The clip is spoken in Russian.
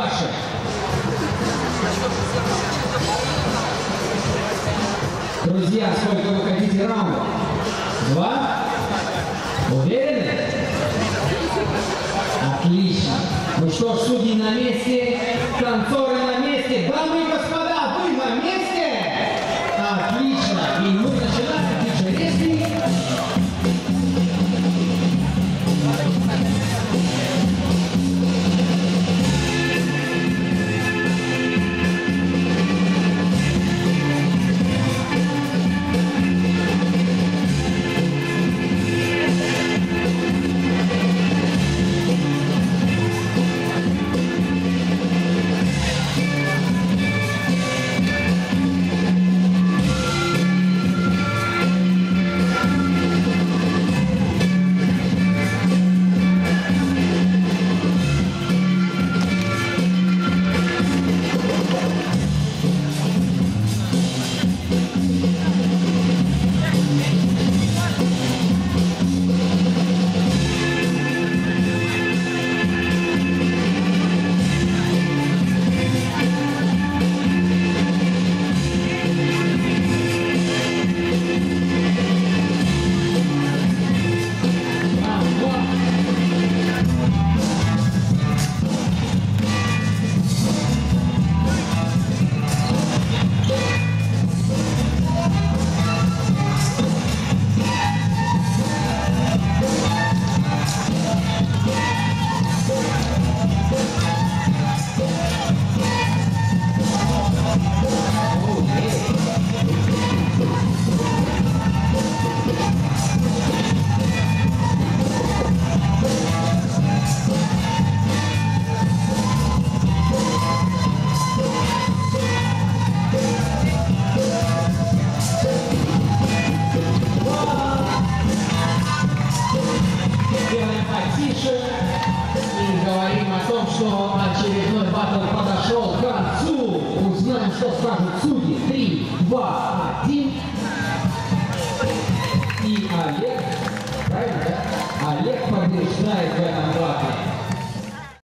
ваши. Друзья, сколько вы хотите раундов? Два? Уверены? Отлично. Ну что ж, судьи на месте, танцоры потише и говорим о том, что очередной батл подошел к концу. Узнаем, что скажут судьи.